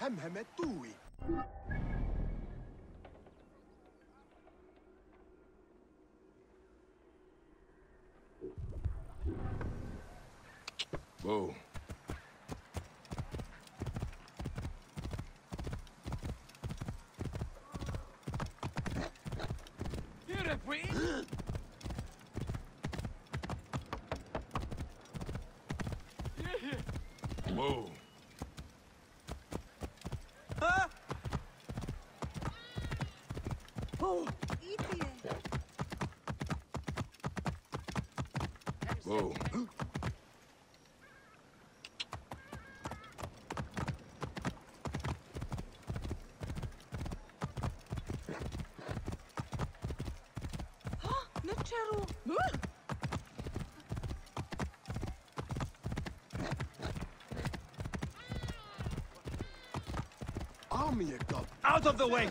همهمة توي Whoa. Whoa. Out of the way!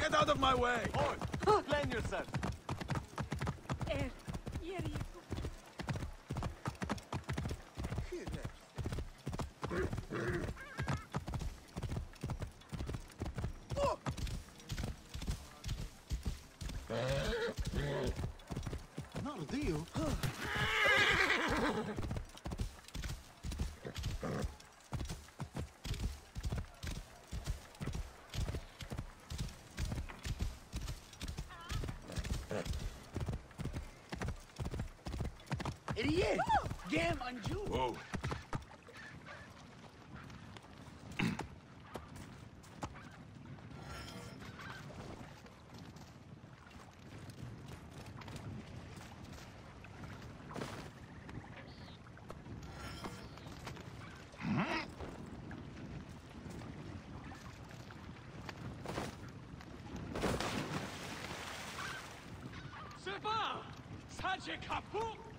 Get out of my way! Plan yourself. Er, jeri. Not a deal. Idiot! Gam anju! Whoa. C'est pas! Ça, j'ai capot!